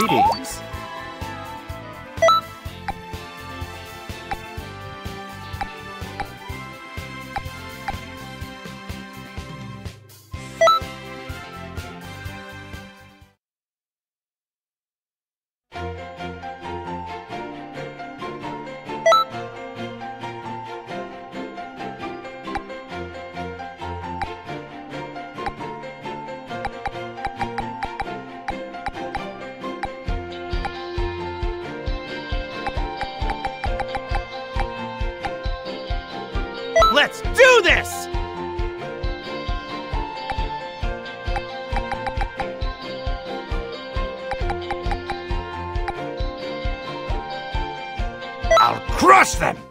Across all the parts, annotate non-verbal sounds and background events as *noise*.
Greetings. Let's do this! I'll crush them!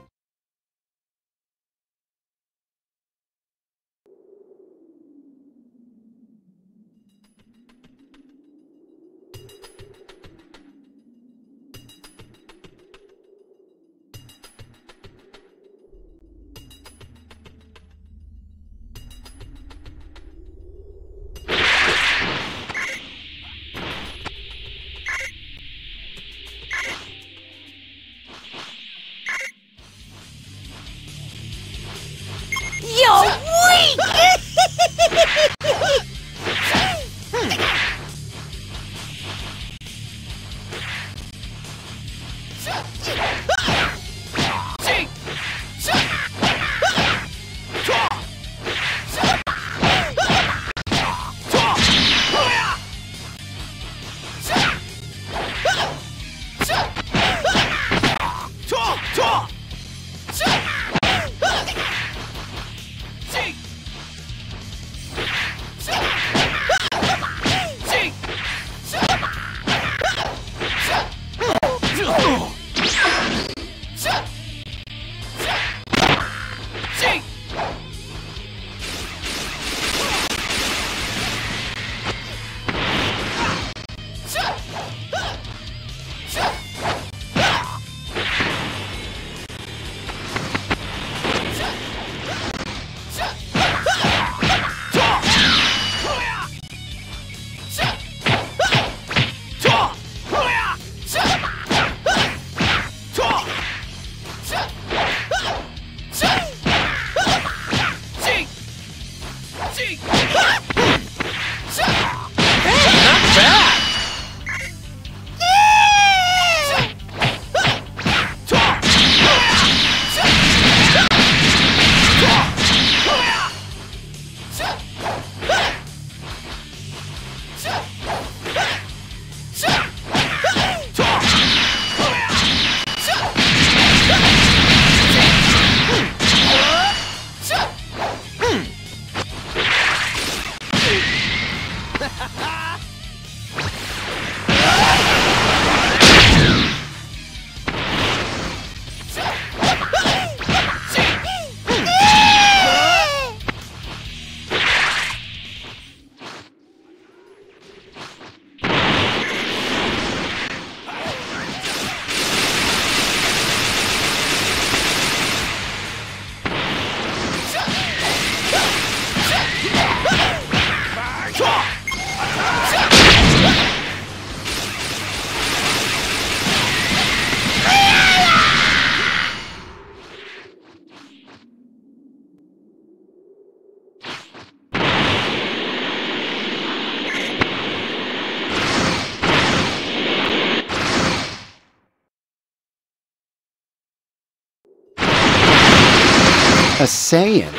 A Saiyan.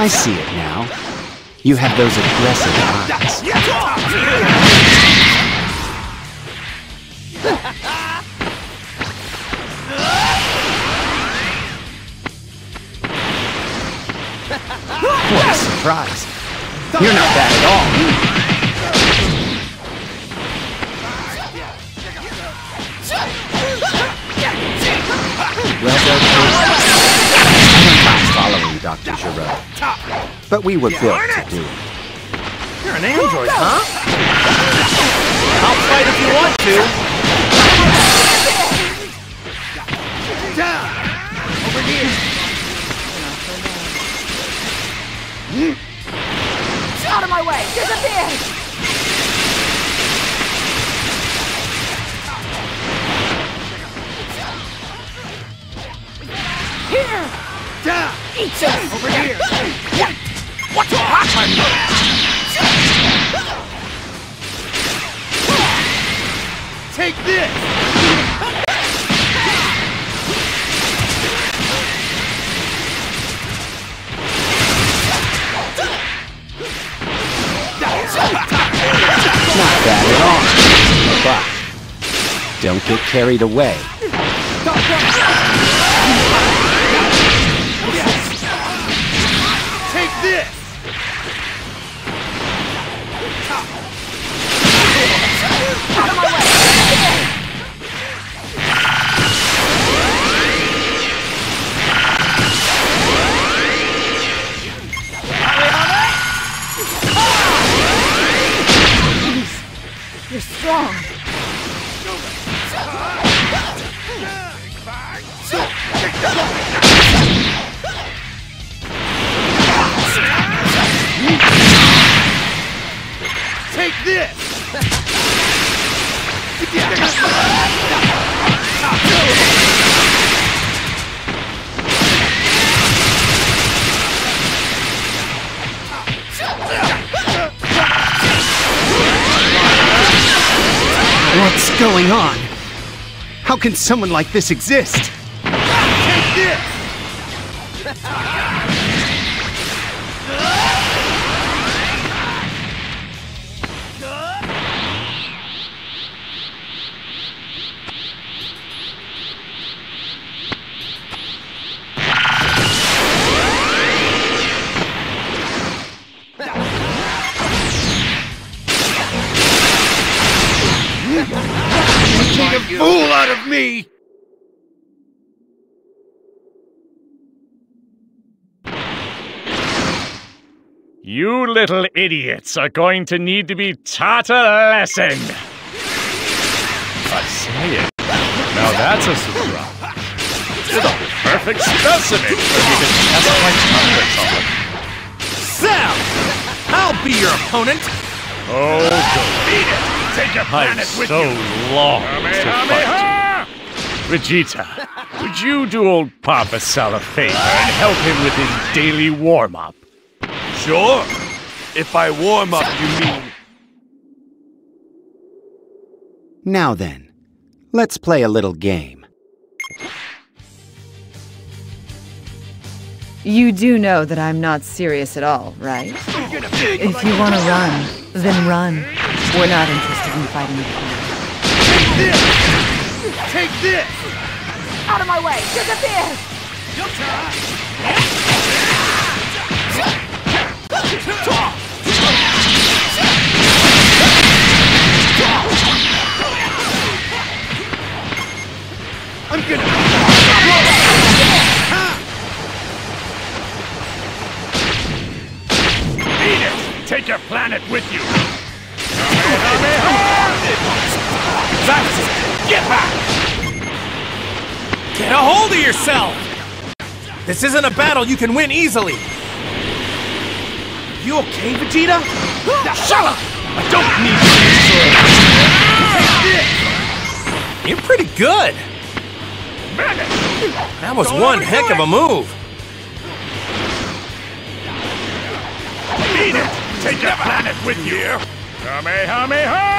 I see it now. You have those aggressive eyes. What a surprise. You're not bad at all. Well done, Dr. Gero. But we were built to do it. You're an android, huh? I'll fight if you want to. Over here. Out of my way! Disappear! Here! Down! Eat this! Over here! What's happening? Take this! Not bad at all. But don't get carried away. This! What's going on? How can someone like this exist? Me! You little idiots are going to need to be taught a lesson. I say it. Now that's a surprise. You're the perfect specimen for me to test my tongue with someone. Sam! I'll be your opponent! Oh, good. Beat it! Take your I'm planet with so you! long to fight. Vegeta, would you do old Papa Sal a favor and help him with his daily warm-up? Sure. If I warm up, you mean. Now then, let's play a little game. You do know that I'm not serious at all, right? If you want to run, then run. We're not interested in fighting with you. Take this! Out of my way! Disappear! I'm This isn't a battle you can win easily! You okay, Vegeta? Shut up! I don't need you! You're pretty good! That was Don't one heck of a move! Beat it! Take your planet with you! Kamehameha!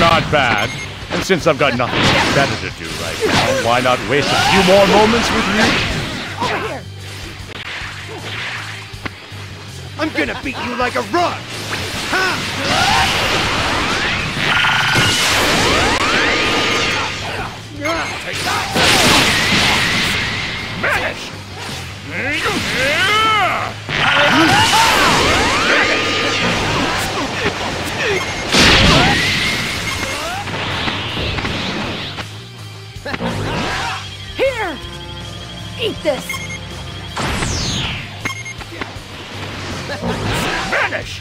Not bad. And since I've got nothing better to do right now, why not waste a few more moments with you? Over here! I'm gonna beat you like a rug! Ha! Take that! Vanish! Eat this! Vanish!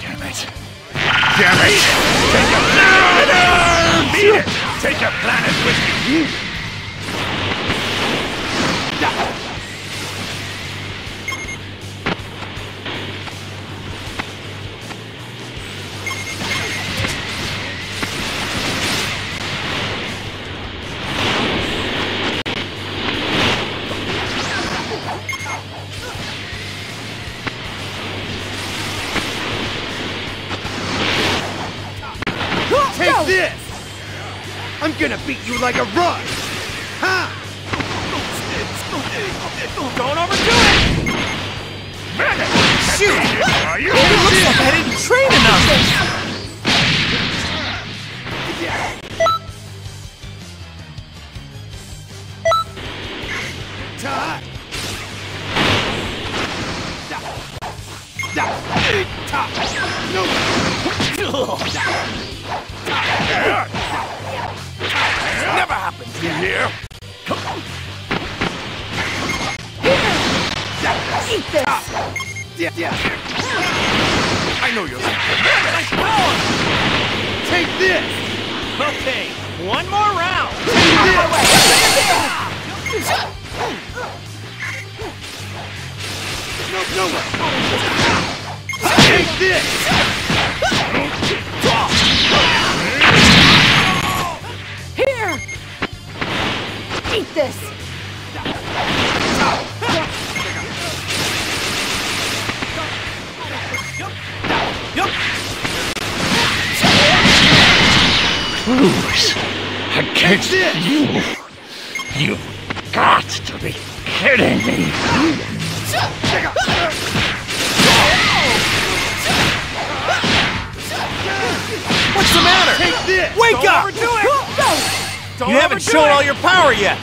Damn it! Damn it! Take a planet! Beat it! Take your planet with you! Gonna beat you like a rug! Eat this! Ah. Yeah, yeah. I know you're. Nice power! Take this! Okay, one more round! No, no way! Take this! Here! Eat this! Against you. You've got to be kidding me. What's the matter? Take this! Wake Don't up! overdo it! Don't you haven't shown all your power yet!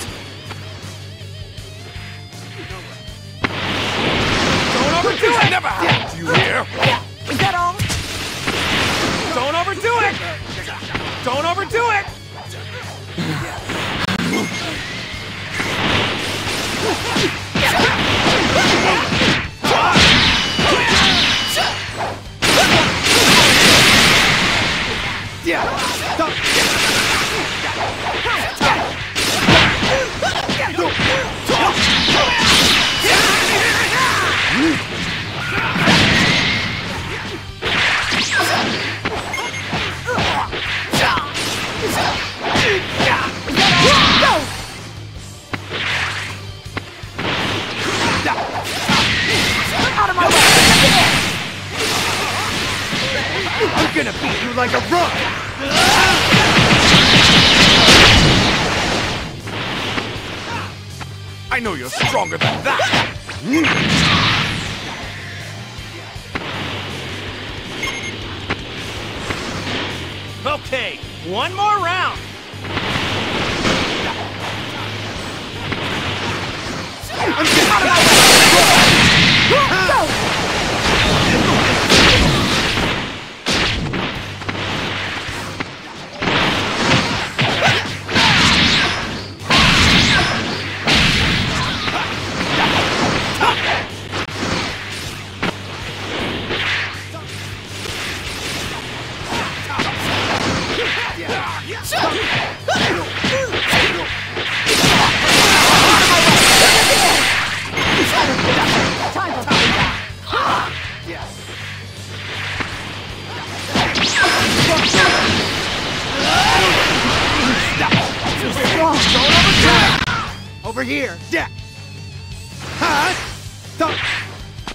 Don't overdo it! Never to you here! Is that all? Don't overdo it! Don't overdo it! Out one more round! I'm gonna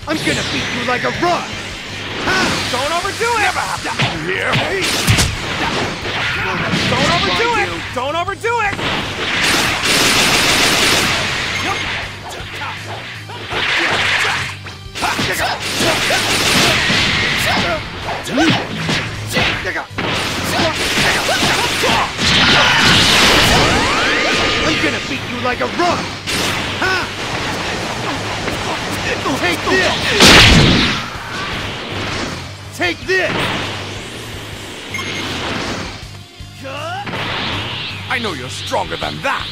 I'm gonna beat you like a rug! Huh? Don't overdo it! Never happened to here! Don't overdo it! Don't overdo it! I'm gonna beat you like a rug! Take this! Take this! I know you're stronger than that!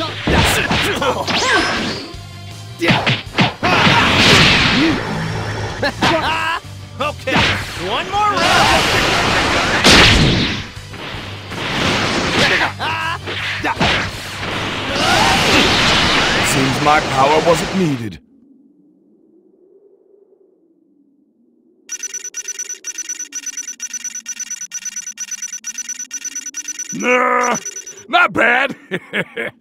*laughs* okay, one more round! *laughs* Seems my power wasn't needed. Nah, not bad. *laughs*